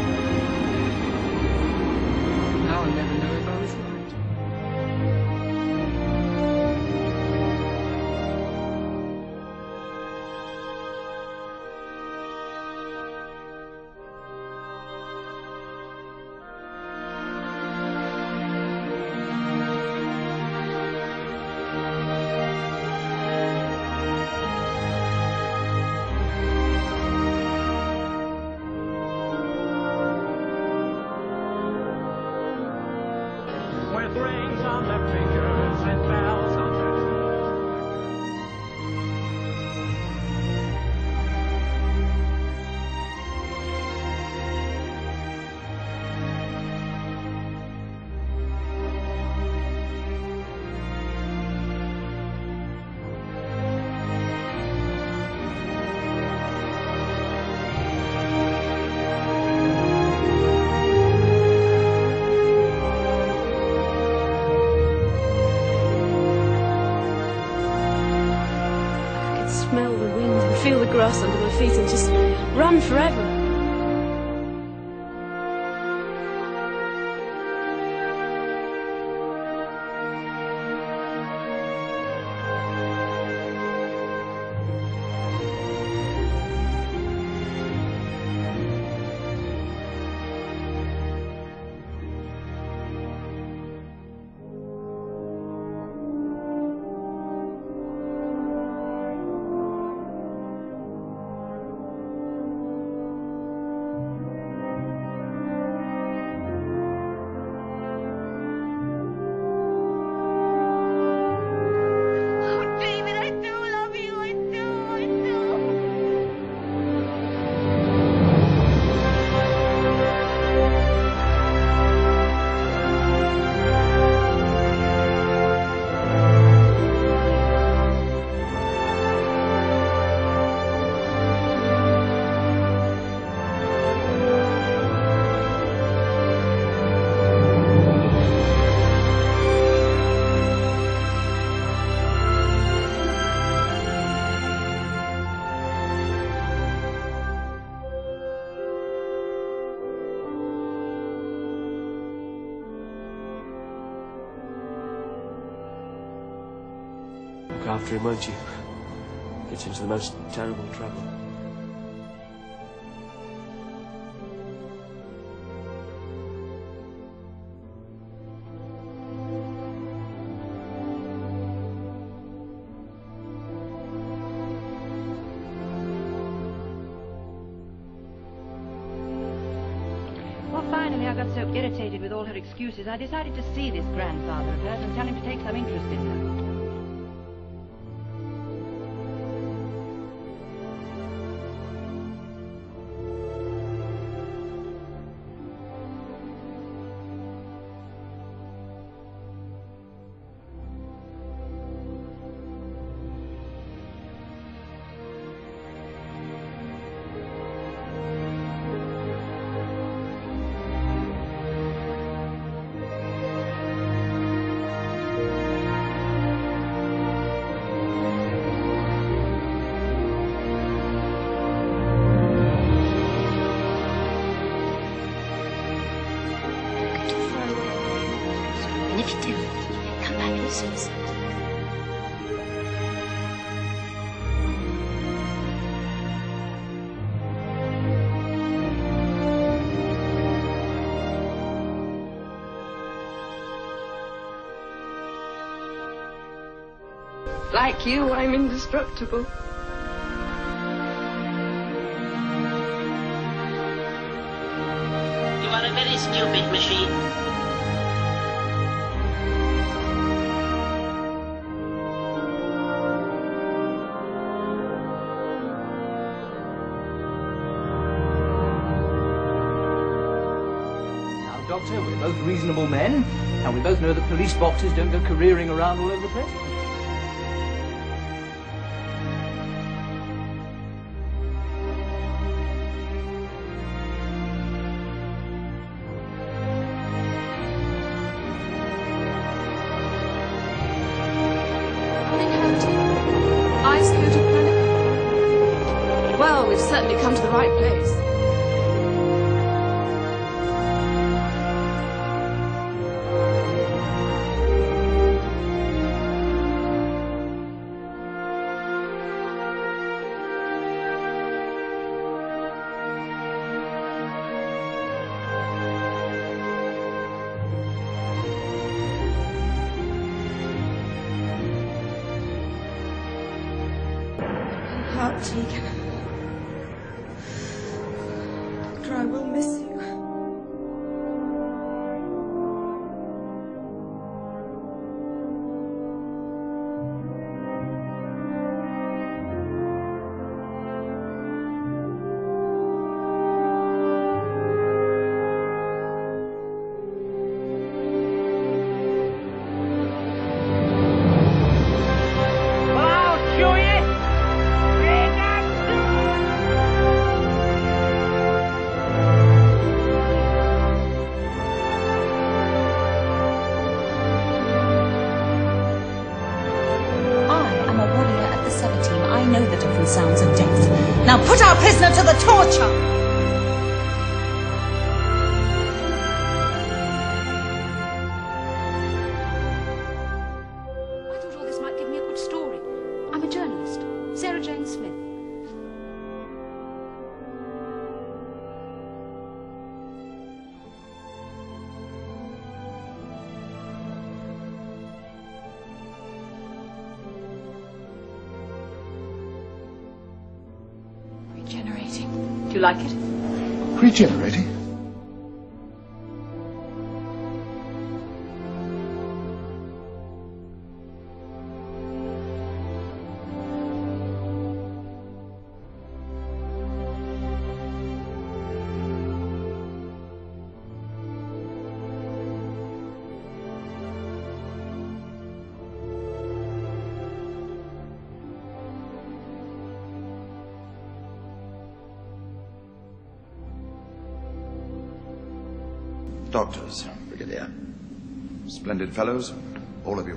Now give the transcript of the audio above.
I'll grass under my feet and just run forever. After him, won't you? Gets into the most terrible trouble. Well, finally, I got so irritated with all her excuses, I decided to see this grandfather of hers and tell him to take some interest in her. Like you, I'm indestructible. You are a very stupid machine. Now, Doctor, we're both reasonable men, and we both know that police boxes don't go careering around all over the place. definitely come to the right place. I'll take I will miss you. Our prisoner to the torture! Regenerating. Do you like it? Regenerating? Doctors, Brigadier. Splendid fellows, all of you.